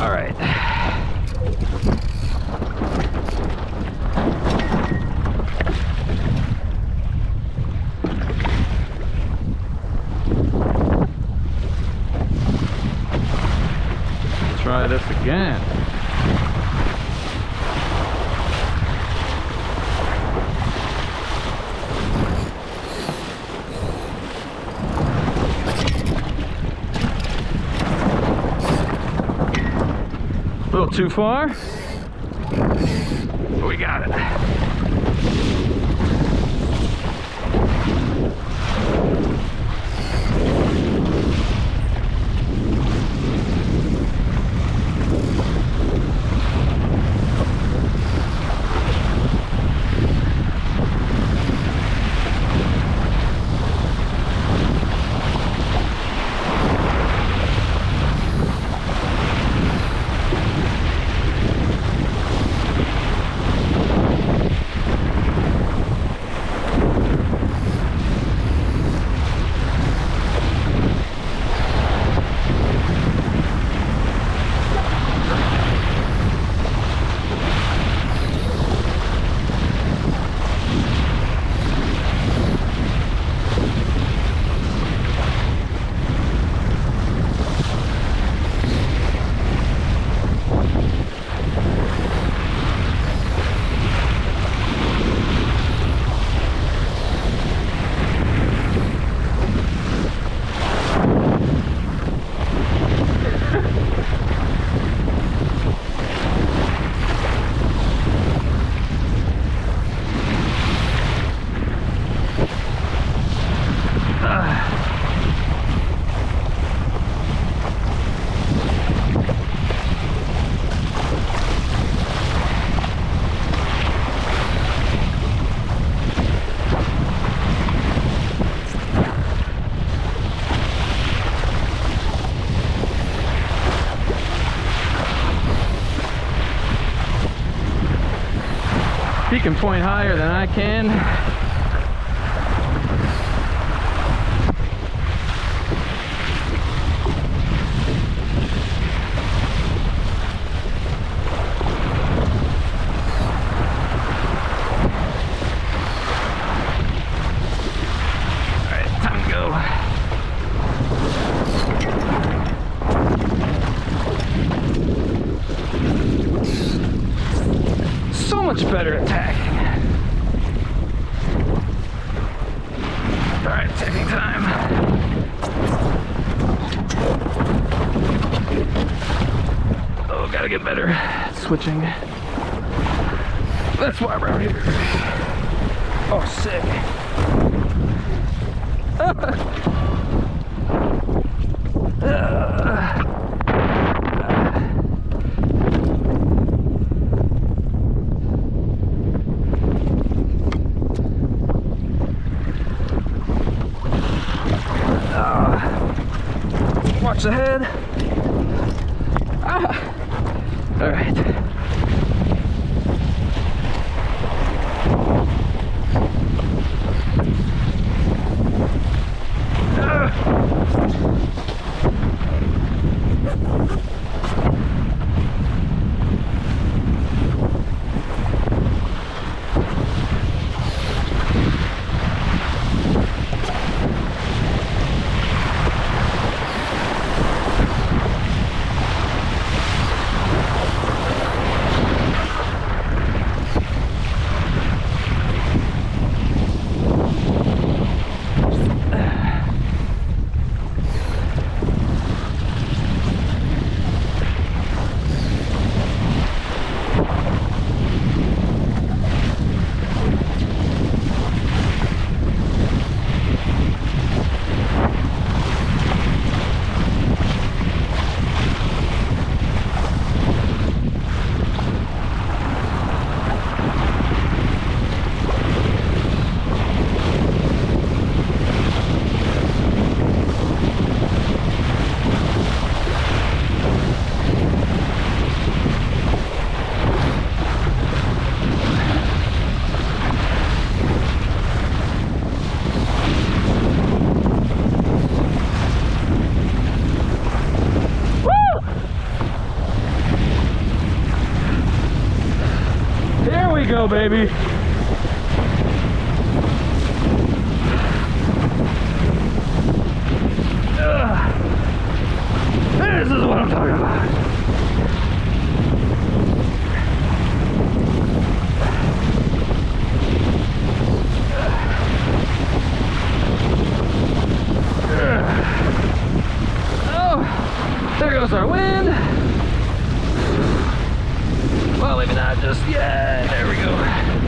All right. Try this again. A little too far. We got it. He can point higher than I can. All right, time to go. So much better at tacking. All right, taking time. Oh, gotta get better switching. That's why we're out here. Oh, sick. All right. Baby. Maybe not just yet. There we go.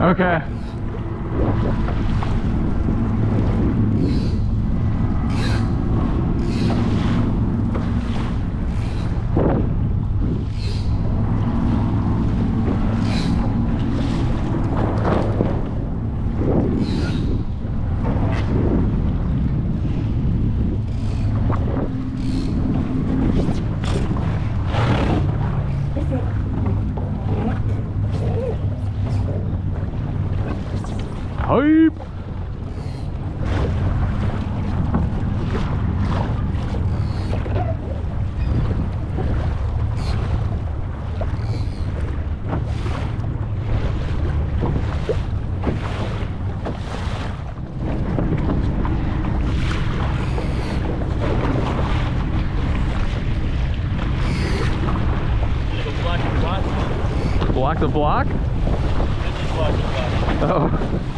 Okay. Block the block? Oh.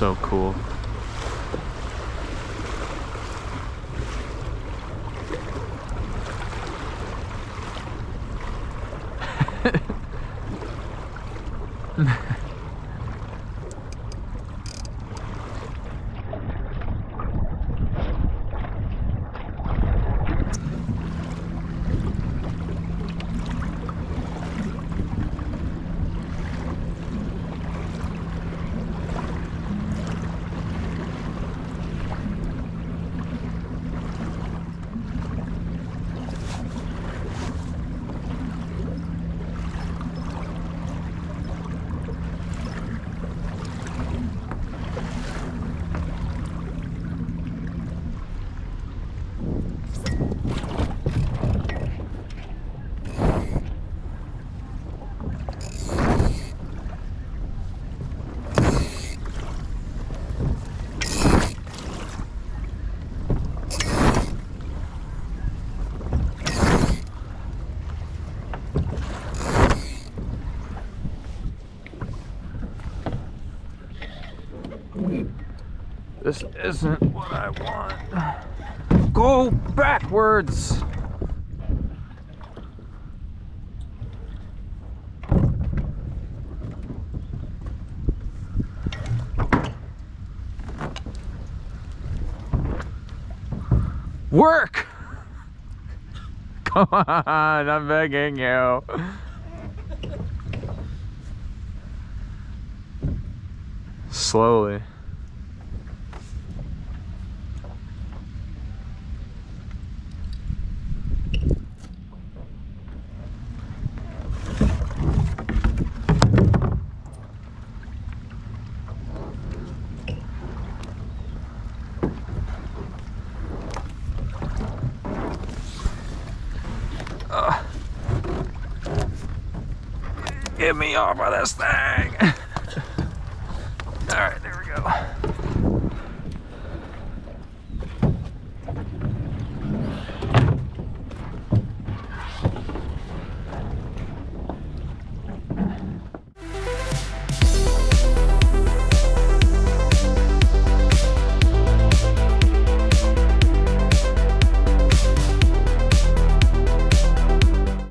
So cool. This isn't what I want. Go backwards. Work! Come on, I'm begging you. Slowly. Get me off of this thing. All right, there we go.